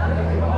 Oh,